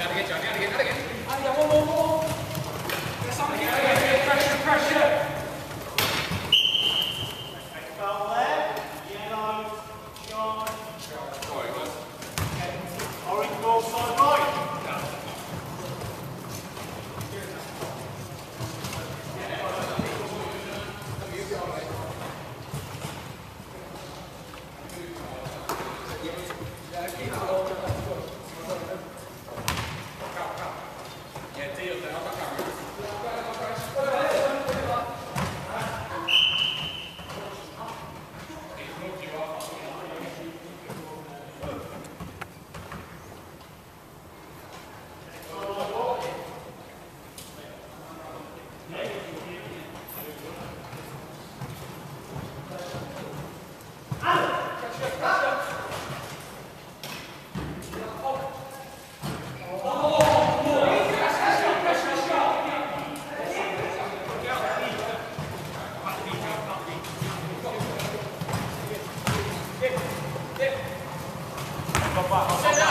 Gotta get you. I gotta get. Gotta get. I got one more. Got something. Bapak.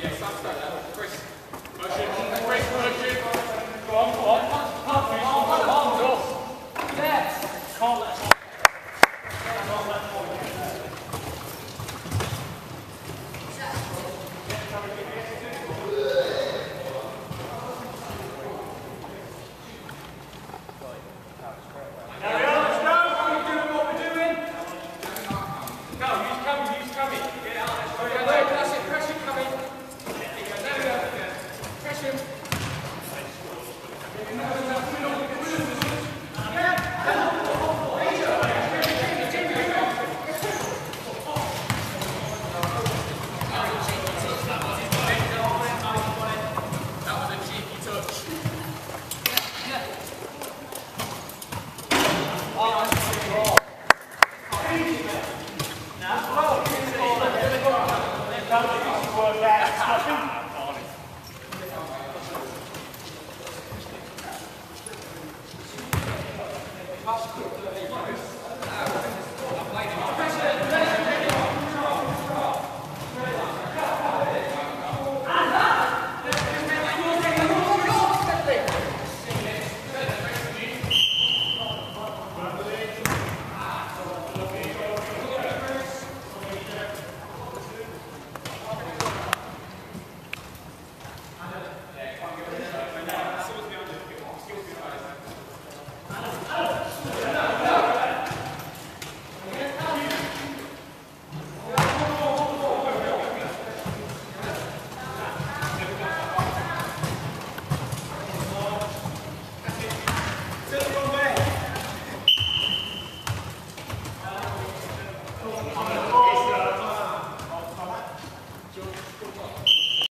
Yes, I'm. Chris. Motion. Chris, motion. Thank you.